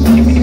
love.